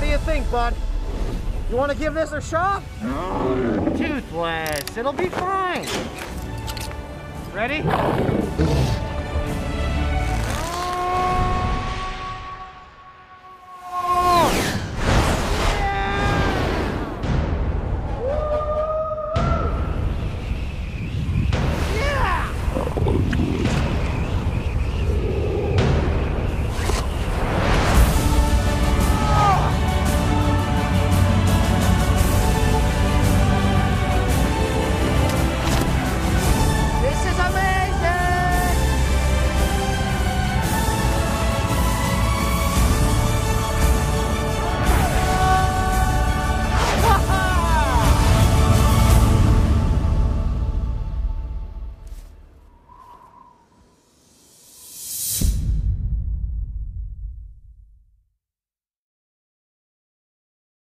What do you think, bud? You want to give this a shot? Toothless. It'll be fine. Ready?